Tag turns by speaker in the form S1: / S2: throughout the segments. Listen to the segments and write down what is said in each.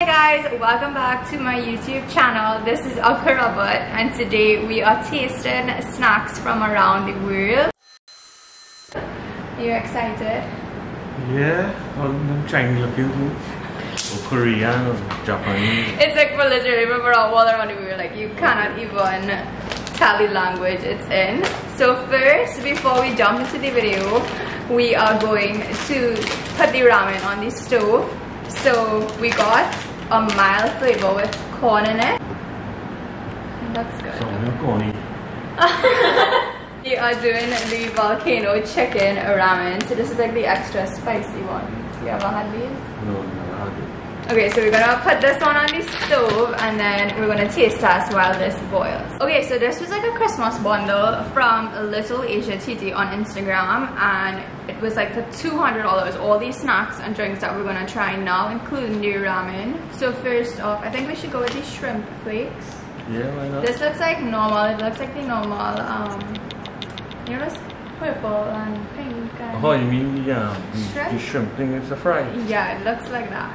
S1: Hey guys, welcome back to my YouTube channel. This is Robert and today we are tasting snacks from around the world. Are you excited?
S2: Yeah, all them Chinese looking too. Or Korean or Japanese.
S1: It's like for literally from around all around the world. Like you cannot even tell the language it's in. So first, before we jump into the video, we are going to put the ramen on the stove. So we got a mild flavor with corn in it. That's good.
S2: So I'm
S1: We are doing the volcano chicken ramen. So this is like the extra spicy one. You ever had these?
S2: No, no, I'll do.
S1: Okay, so we're gonna put this one on the stove and then we're gonna taste test while this boils. Okay, so this was like a Christmas bundle from Little Asia TT on Instagram and it was like for $200 all these snacks and drinks that we're gonna try now including the ramen. So first off, I think we should go with these shrimp flakes.
S2: Yeah, why not?
S1: This looks like normal, it looks like the normal, um, you know, purple and pink and...
S2: Oh, you mean the, um,
S1: Shrimp?
S2: the shrimp thing is a fry?
S1: Yeah, it looks like that.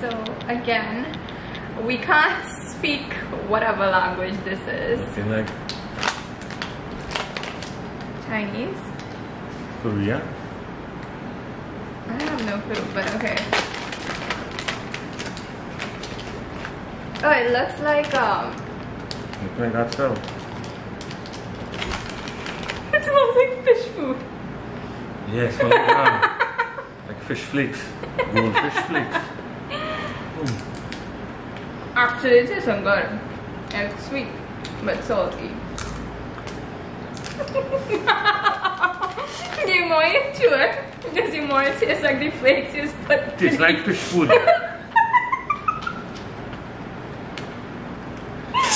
S1: So again, we can't speak whatever language this is.
S2: Looking like
S1: Chinese?
S2: Korean.
S1: I have no clue, but okay. Oh, it looks like um
S2: Looking like that so.
S1: it smells like fish food.
S2: Yeah, so like, um, like fish flakes. Goldfish flakes. Mm.
S1: Actually, it tastes good. It's sweet, but salty. the more you Does it more taste like the flakes you?
S2: Tastes like fish food.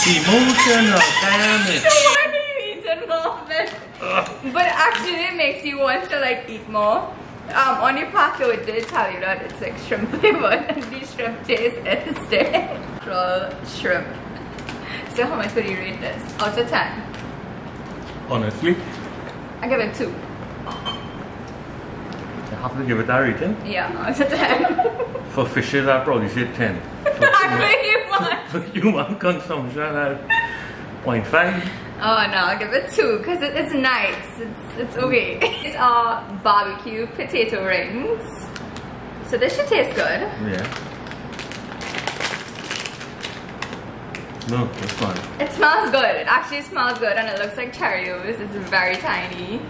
S2: Emotional damage.
S1: So why do you eat all of it? But actually, it makes you want to like eat more. Um, on your packet, it did tell you that it's like shrimp flavored, and the shrimp taste is there. Raw shrimp. So how much would you rate this? Out of 10?
S2: Honestly?
S1: I give it
S2: 2 have to give it that rating.
S1: Yeah, out of ten.
S2: For fishes, I'd probably say 10. For human- for human consumption, I'd 0.5.
S1: Oh no, I'll give it two because it, it's nice. It's it's okay. These are barbecue potato rings. So this should taste good.
S2: Yeah. No, that's fine.
S1: It smells good. It actually smells good and it looks like Cheerios. It's very tiny.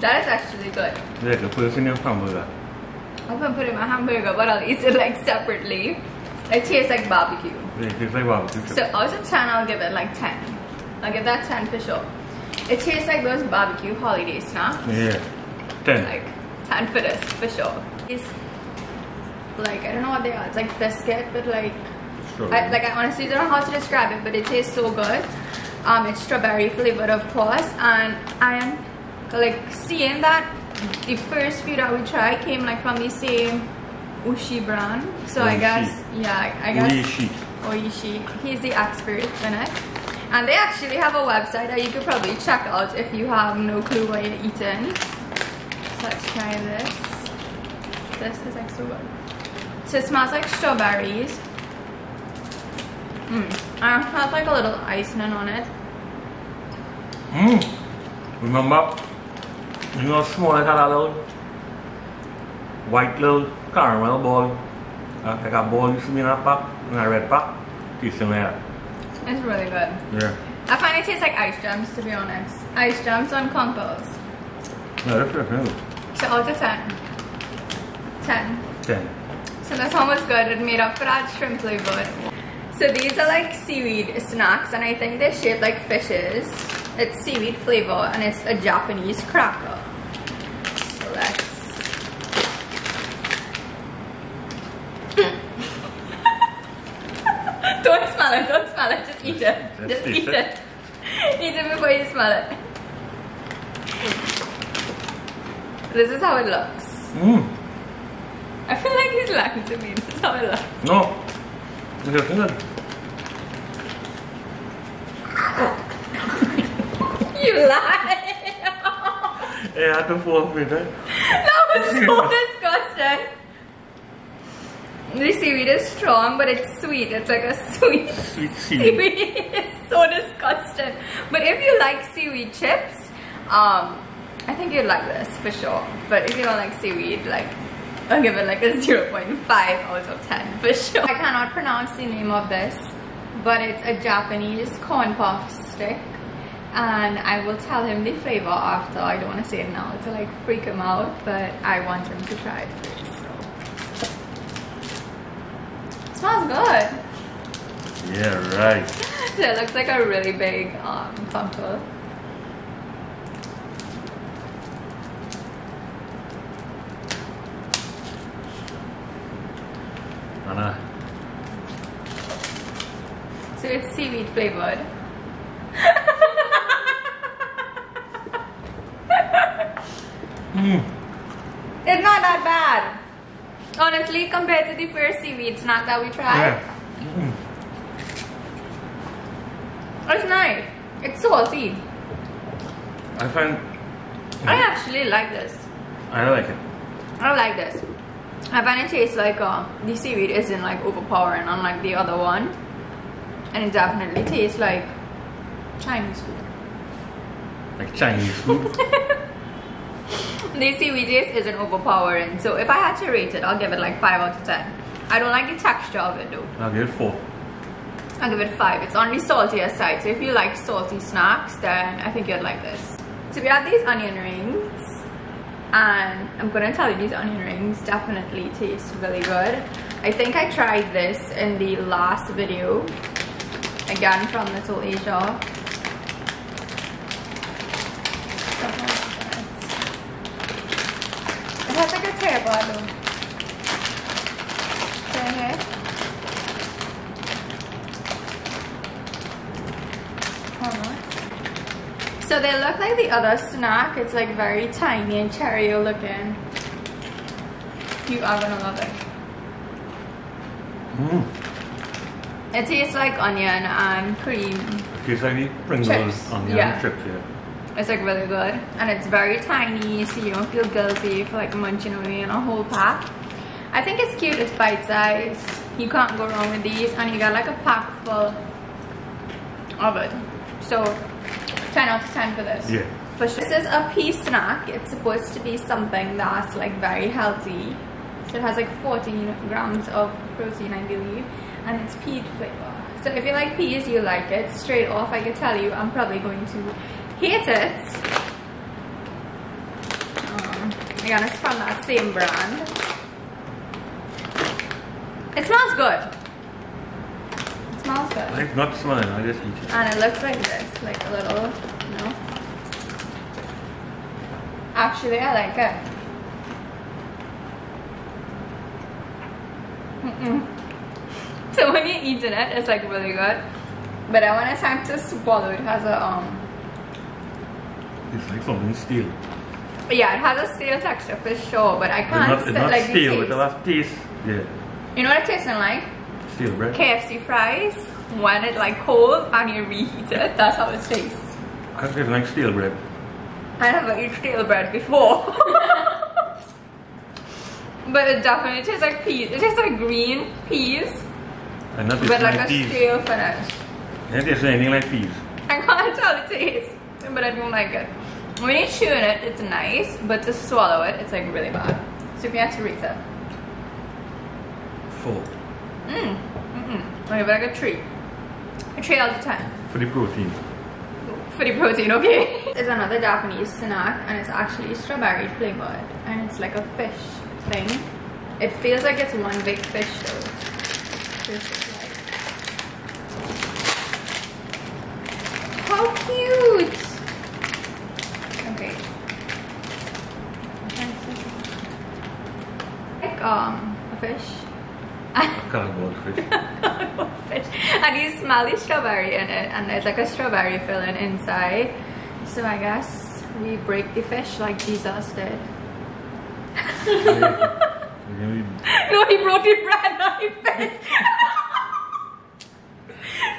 S1: That is actually good.
S2: Yeah, you can put this in your hamburger.
S1: I'm gonna put it in my hamburger, but I'll eat it like separately. It tastes like barbecue.
S2: Yeah, it tastes like barbecue.
S1: So out of 10, I'll give it like 10. I'll give that 10 for sure. It tastes like those barbecue holiday snacks.
S2: Yeah. 10.
S1: Like 10 for this, for sure. It's like, I don't know what they are. It's like biscuit, but like
S2: Strawberry.
S1: I, like I honestly don't know how to describe it, but it tastes so good. Um, it's strawberry flavored, of course, and I am like seeing that the first few that we tried came like from the same Oishi brand. So I guess yeah, I guess
S2: Oishi.
S1: Oishi. He's the expert in it. And they actually have a website that you could probably check out if you have no clue what you're eating. So let's try this. This is like so good. So it smells like strawberries. Mm. And it has like a little icing on it.
S2: Mmm. Remember, you know, small had a little white little caramel ball. Uh, like a ball you see in a pack, in a red pack. Tasting like that.
S1: It's really good.
S2: Yeah.
S1: I find it tastes like ice jams to be honest. Ice jams on conkles.
S2: Yeah, that's definitely
S1: So out of 10. 10.
S2: 10.
S1: So that's almost good. It made up for that shrimp flavor. So these are like seaweed snacks and I think they're shaped like fishes. It's seaweed flavor and it's a Japanese cracker. So let's... don't smell it, don't smell it, just eat it.
S2: Just
S1: eat
S2: it.
S1: it. Eat it before you smell it. This is how it looks.
S2: Mmm.
S1: I feel like he's lying to me. This is how it looks.
S2: No. It's good.
S1: You lie.
S2: Yeah, I had to me that.
S1: that was so. The seaweed is strong, but it's sweet. It's like a sweet
S2: Sweet seaweed.
S1: seaweed. it's so disgusting. But if you like seaweed chips, um, I think you'd like this for sure. But if you don't like seaweed, like I'll give it like a 0.5 out of 10 for sure. I cannot pronounce the name of this, but it's a Japanese corn puff stick. And I will tell him the flavor after. I don't want to say it now to like freak him out, but I want him to try it first. So. Smells good.
S2: Yeah, right.
S1: So it looks like a really big um.
S2: And uh,
S1: So it's seaweed flavored.
S2: mm,
S1: It's not that bad. Honestly, compared to the first seaweed snack that we tried,
S2: yeah. Mm,
S1: it's nice. It's salty.
S2: I find
S1: I actually like this.
S2: I like it.
S1: I like this. I find it tastes like uh, the seaweed isn't like overpowering unlike the other one. And it definitely tastes like Chinese food.
S2: Like Chinese food.
S1: The seaweed taste isn't overpowering. So if I had to rate it, I'll give it like 5 out of 10. I don't like the texture of it though.
S2: I'll give it four.
S1: I'll give it 5. It's on the saltier side. So if you like salty snacks, then I think you'd like this. So we have these onion rings. And I'm gonna tell you these onion rings definitely taste really good. I think I tried this in the last video. Again from Little Asia. It has like a tripod though. Right here. Almost. So they look like the other snack. It's like very tiny and cherry looking. You are gonna love it.
S2: Mm.
S1: It tastes like onion and cream.
S2: It tastes like Pringles
S1: Chips,
S2: onion
S1: yeah.
S2: chips, yeah.
S1: It's like really good. And it's very tiny so you don't feel guilty for like munching away in a whole pack. I think it's cute, it's bite size. You can't go wrong with these and you got like a pack full of it. So 10 out of 10 for this.
S2: Yeah.
S1: For sure. This is a pea snack. It's supposed to be something that's like very healthy. So it has like 14 grams of protein, I believe, and it's pea flavor. So if you like peas, you like it. Straight off, I can tell you, I'm probably going to hate it. Um, again, it's from that same brand. It smells good. It smells good.
S2: Like not smelling, I just eat it.
S1: And it looks like this, like a little, you know. Actually, I like it. Mm-mm. So when you're eating it, it's like really good. But when it's time to swallow, it has a um.
S2: It's like something steel.
S1: Yeah, it has a steel texture for sure, but I can't
S2: not, it's not
S1: like the
S2: steel, the last taste. Yeah.
S1: You know what it tastes like?
S2: Steel bread.
S1: KFC fries when it like cold and you reheat it. That's how it tastes.
S2: I taste like steel bread.
S1: I never eaten stale bread before. but it definitely tastes like peas. It tastes like green peas,
S2: And not
S1: but like
S2: like
S1: a
S2: peas.
S1: stale finish.
S2: It tastes anything like peas.
S1: I can't tell the taste, but I don't like it. When you chew chewing it, it's nice, but to swallow it, it's like really bad. So if you had to rate it,
S2: Four.
S1: mmm, mm-mm, I give like a three. A three out of ten.
S2: For the protein.
S1: for the protein, okay? There's another Japanese snack and it's actually strawberry flavored and it's like a fish thing. It feels like it's one big fish though. Here's what it's like. How cute! Okay. Like um a fish.
S2: Cardboard
S1: And you smell the strawberry in it, and there's like a strawberry filling inside. So I guess we break the fish like Jesus did. No, he broke the bread, not the fish.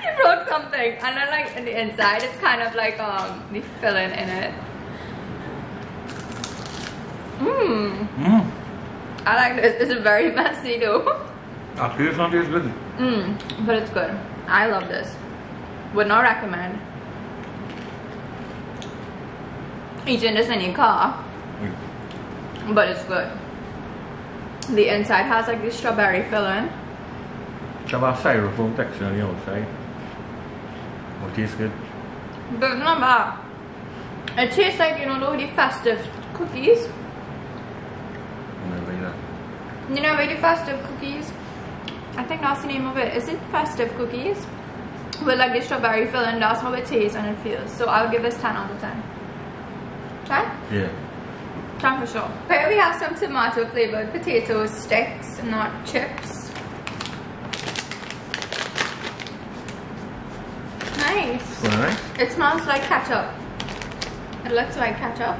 S1: he broke something, and then like in the inside, it's kind of like um the filling in it. Mmm.
S2: Mm.
S1: I like this. It's very messy though.
S2: Actually, this not as good.
S1: Mmm, but it's good. I love this. Would not recommend eating this in your car,
S2: Mm.
S1: but it's good. The inside has like this strawberry filling.
S2: It's about styrofoam texture on the outside. It tastes good.
S1: But it's not bad. It tastes like, you know, the festive cookies. You know, the festive cookies. I think that's the name of it. Is it festive cookies? With like the strawberry filling, that's how it tastes and it feels. So I'll give this 10 out of 10. Okay?
S2: Yeah.
S1: 10 for sure. Here we have some tomato flavored potato sticks, not chips. Nice.
S2: Nice.
S1: It smells like ketchup. It looks like ketchup.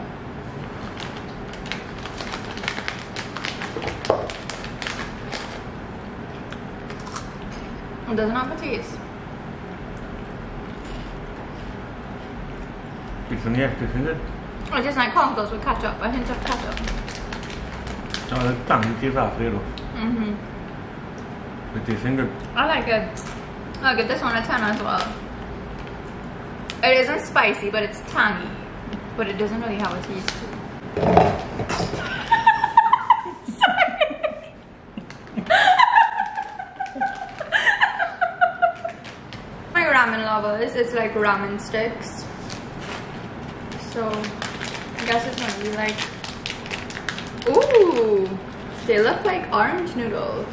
S1: It doesn't have a taste.
S2: It's in the act, isn't it?
S1: It's just like conkles with ketchup, a hint of ketchup.
S2: No, the tongue taste after though.
S1: hmm
S2: It tastes good.
S1: I like it. I'll give this one a 10 as well. It isn't spicy, but it's tangy. But it doesn't really have a taste. Lovers, it's like ramen sticks. So, I guess it's gonna be like. Ooh! They look like orange noodles.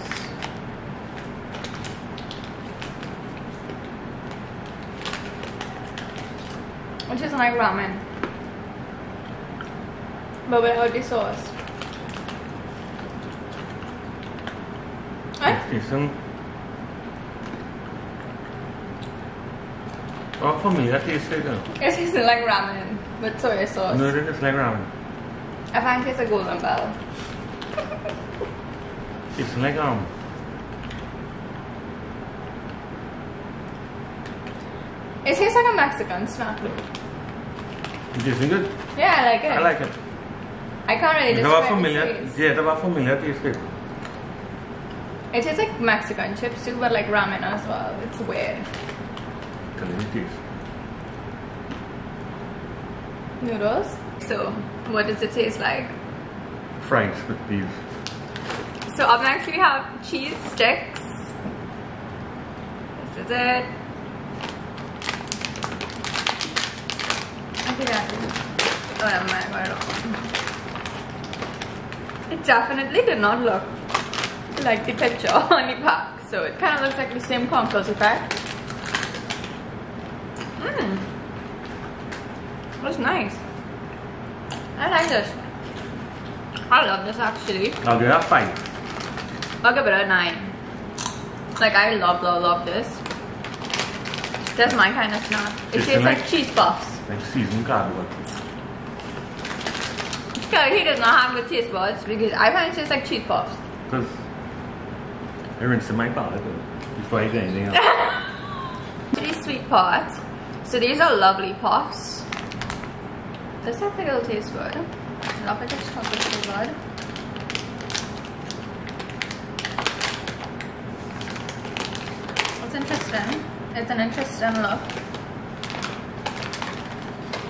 S1: Which is like ramen. But without the sauce. Eh?
S2: Oh, for me, that tastes like uh,
S1: It tastes like ramen with soy sauce.
S2: No, it tastes like ramen.
S1: I find it tastes like golden bell.
S2: It's like um.
S1: It tastes like a Mexican snack.
S2: It tastes good.
S1: Yeah, I like it.
S2: I like it.
S1: I can't really describe the
S2: familiar.
S1: taste.
S2: Yeah, it's about familiar taste good.
S1: It tastes like Mexican chips too, but like ramen as well. It's weird.
S2: Tell you it tastes.
S1: Noodles. So, what does it taste like?
S2: Fries with these.
S1: So up next we have cheese sticks. This is it. I think I Oh, never mind, I got it. It definitely did not look like the picture on the pack. So it kind of looks like the same concourse effect. Mmm. That's nice. I like this. I love this actually.
S2: I'll give that five.
S1: I'll give it a 9. Like, I love, love, love this. That's my kind of snack. It tastes like,
S2: like-
S1: cheese puffs.
S2: Like seasoned cardboard.
S1: Yeah, he does not have good taste buds because I find it tastes like cheese puffs.
S2: Because I rinsed my palate before I get anything else.
S1: Pretty sweet pot. So these are lovely puffs. This I think it'll taste good. Love it, it's chocolate so good. It's interesting. It's an interesting look.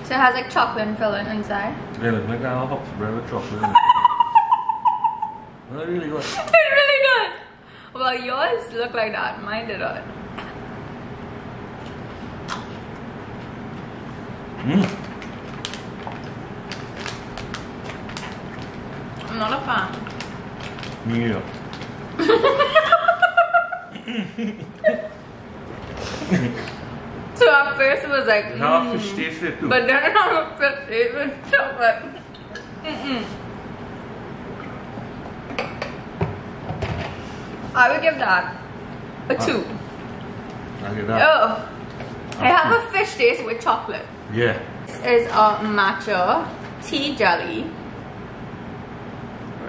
S1: So it has like chocolate filling inside.
S2: they look like a hops bread with chocolate in it. Really good.
S1: it really does. Well, yours look like that. Mine did not.
S2: Mm.
S1: I'm not a
S2: neither.
S1: So at first it was like, mm,
S2: it too.
S1: but then it have fish taste with chocolate. Mm-mm. I would give that a two.
S2: I'll give that.
S1: Oh, I have a fish taste with chocolate.
S2: Yeah.
S1: This is a matcha tea jelly.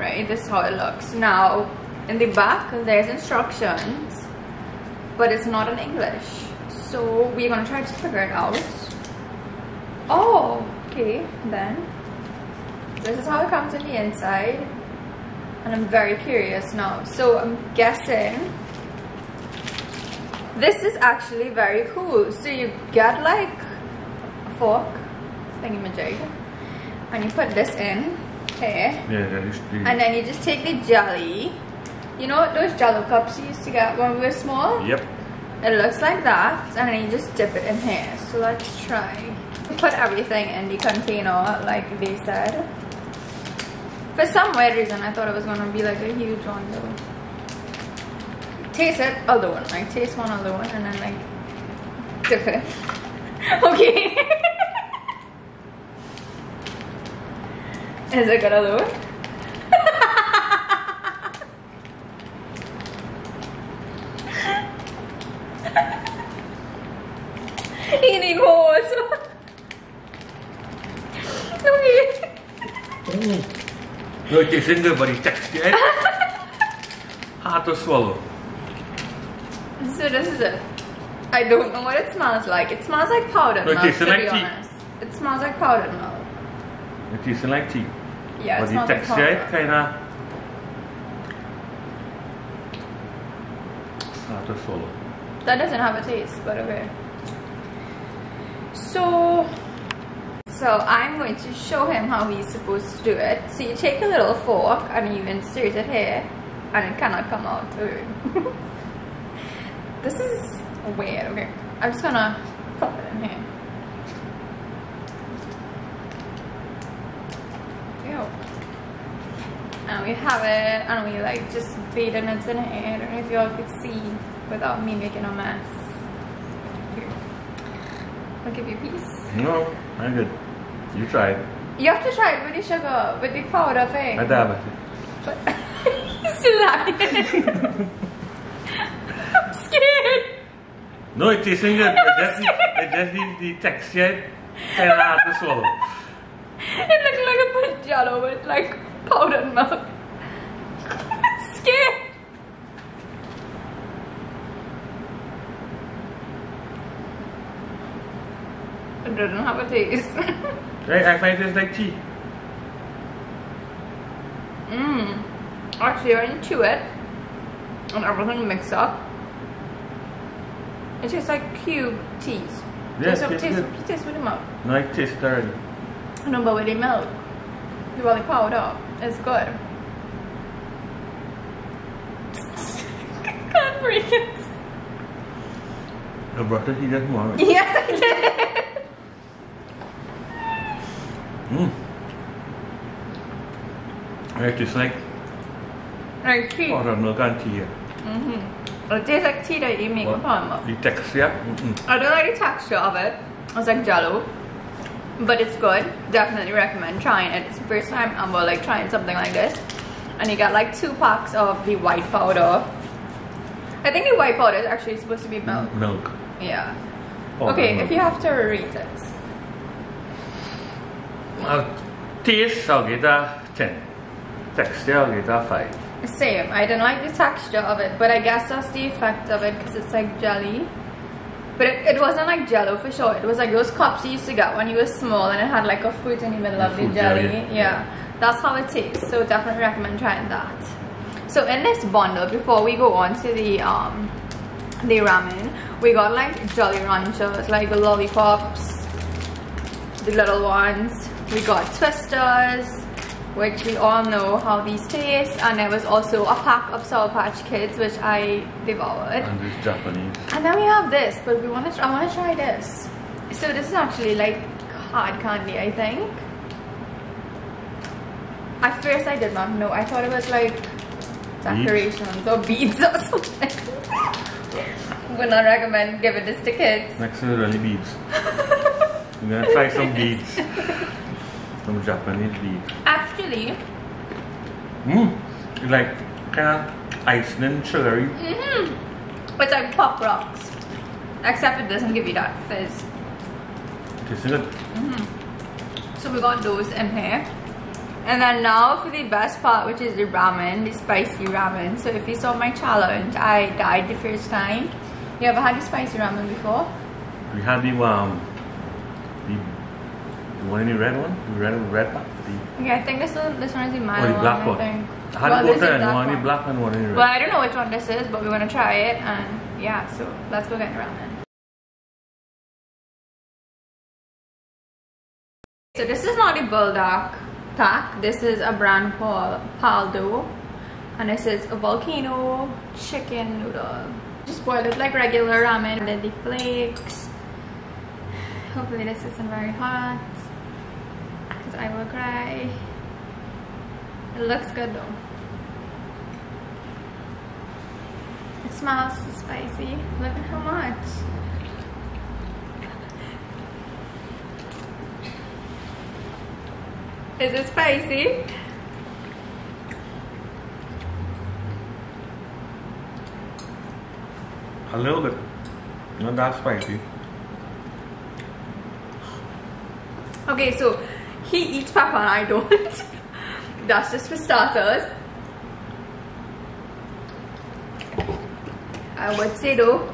S1: Right, this is how it looks. Now, in the back, there's instructions, but it's not in English. So, we're gonna try to figure it out. Oh, okay, then. This is how it comes on the inside. and I'm very curious now. So I'm guessing this is actually very cool. So you get like a fork, thingamajig, and you put this in here,
S2: Yeah, the,
S1: and then you just take the jelly. You know those jello cups you used to get when we were small?
S2: Yep.
S1: It looks like that, and then you just dip it in here. So let's try. Put everything in the container like they said. For some weird reason, I thought it was gonna be like a huge one though. Taste it other one. like taste one other one and then like dip it. okay. Is it good alone? Eating horse. okay.
S2: No, it tastes good, but the texture is hard to swallow.
S1: So this is it. I don't know what it smells like. It smells like powdered
S2: No, it
S1: milk, to
S2: like
S1: be
S2: tea.
S1: honest. It smells like powdered milk.
S2: It tastes like tea.
S1: Yeah, it
S2: but the
S1: smells like
S2: texture is kind of hard to swallow.
S1: That doesn't have a taste, but okay. So, so I'm going to show him how he's supposed to do it. So you take a little fork and you insert it here, and it cannot come out. Okay. this is weird. Okay, I'm just gonna pop it in here. And we have it, and we like just beating it in here. I don't know if y'all could see without me making a mess. Here. I'll give you a piece.
S2: No, I'm good. You tried.
S1: You have to try it with the sugar, with the powder thing.
S2: I diabetic.
S1: But He's lying. I'm scared.
S2: No, it tastes good. It just, it just the, the texture kind of hard to swallow.
S1: It looks like a bunch jello with like powdered milk. I'm scared. It doesn't have a taste.
S2: Right? I find it tastes like tea.
S1: Mmm. Actually, when you chew it and everything mixed up, it tastes like cube teas.
S2: Yeah,
S1: Taste,
S2: it tastes
S1: taste,
S2: good.
S1: taste with the milk.
S2: No, I taste it already.
S1: No, but with the milk, the the powder, it's good. Can't breathe it.
S2: I brought it here morning.
S1: Yes, I did.
S2: Mmm. It tastes like
S1: Like tea.
S2: milk and tea.
S1: Mm-hmm. It tastes like tea that you make with powdered milk.
S2: The texture, mm-mm.
S1: I don't like the texture of it. It's like jello. But it's good. Definitely recommend trying it. It's the first time I'm like trying something like this. And you got like two packs of the white powder. I think the white powder is actually supposed to be milk.
S2: milk.
S1: Yeah. Okay,
S2: milk.
S1: if you have to rate it.
S2: Uh, taste, I'll get a 10. Texture, I'll get a 5.
S1: Same. I didn't like the texture of it, but I guess that's the effect of it because it's like jelly. But it, it wasn't like jello for sure. It was like those cups you used to get when you were small and it had like a fruit in the middle of the jelly.
S2: jelly,
S1: Yeah. That's how it tastes. So definitely recommend trying that. So in this bundle, before we go on to the um the ramen, we got like Jolly Ranchers, like the lollipops, the little ones. We got Twisters, which we all know how these taste, and there was also a pack of Sour Patch Kids, which I devoured.
S2: And it's Japanese.
S1: And then we have this, but we want to. I want to try this. So this is actually like hard candy, I think. At first, I did not know. I thought it was like decorations or beads or something. Would not recommend giving this to kids.
S2: Next is really beads. We're gonna try some beads. Japanese beads.
S1: Actually,
S2: Mmm. Like kind of iced and sugary.
S1: mm-hmm. it's like pop rocks, except it doesn't give you that fizz.
S2: Tastes good. Mhm.
S1: So we got those in here. And then now for the best part, which is the ramen, the spicy ramen. So if you saw my challenge, I died the first time. You ever had the spicy ramen before?
S2: We had the um one in the red one, the red red pack. The,
S1: Okay, I think this one this one is the mild oh,
S2: the
S1: one,
S2: black
S1: I
S2: one.
S1: think.
S2: I had
S1: Well,
S2: to
S1: this
S2: go
S1: is
S2: try
S1: that
S2: one
S1: one.
S2: black and one red.
S1: Well, I don't know which one this is, but we're gonna try it, and yeah, so let's go get ramen. So this is not a bulldog tack. This is a brand called Paldo, and this is a volcano chicken noodle. Just boil it like regular ramen, and then the flakes. Hopefully this isn't very hot, because I will cry. It looks good though. It smells spicy. Look at how much. Is it spicy?
S2: A little bit. Not that spicy.
S1: Okay, so he eats pepper and I don't. That's just for starters. I would say though,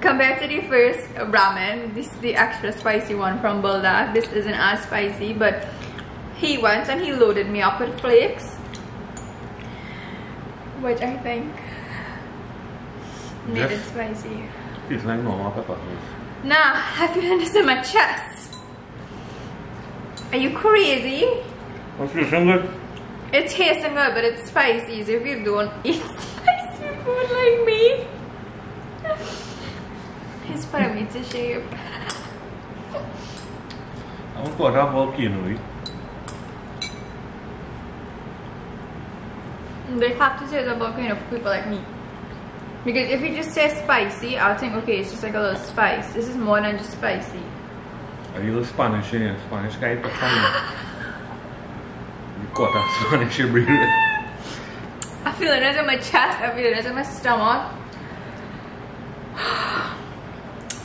S1: compared to the first ramen, this is the extra spicy one from Bulldog. This isn't as spicy, but he went and he loaded me up with flakes, which I think made it spicy.
S2: Tastes like normal pepper.
S1: Nah, I feel this in my chest. Are you crazy?
S2: What's this one good?
S1: It tastes good, but it's spicy. So if you don't eat spicy food like me, it's me to shape.
S2: I want to a volcano. eh?
S1: They have to say it's a volcano for people like me. Because if you just say spicy, I'll think, okay, it's just like a little spice. This is more than just spicy.
S2: A little Spanish in here. Spanish guy. You got a Spanish breathe.
S1: I feel it in my chest, I feel it in my stomach.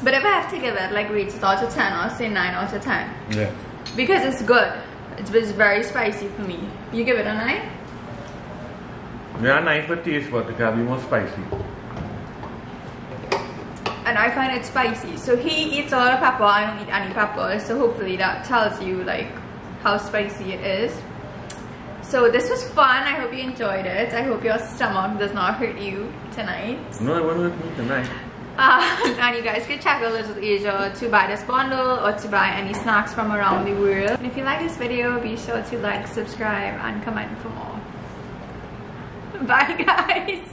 S1: But if I have to give it like rates out of 10, I'll say 9 out of 10.
S2: Yeah.
S1: Because it's good. It's, it's very spicy for me. You give it a 9?
S2: Yeah, are nice for taste, but it can be more spicy.
S1: And I find it spicy. So he eats a lot of pepper, I don't eat any pepper, so hopefully that tells you like how spicy it is. So this was fun, I hope you enjoyed it. I hope your stomach does not hurt you tonight.
S2: No, it wasn't with me tonight.
S1: Uh, and you guys can check out Little Asia to buy this bundle or to buy any snacks from around the world. And if you like this video, be sure to like, subscribe, and comment for more. Bye guys!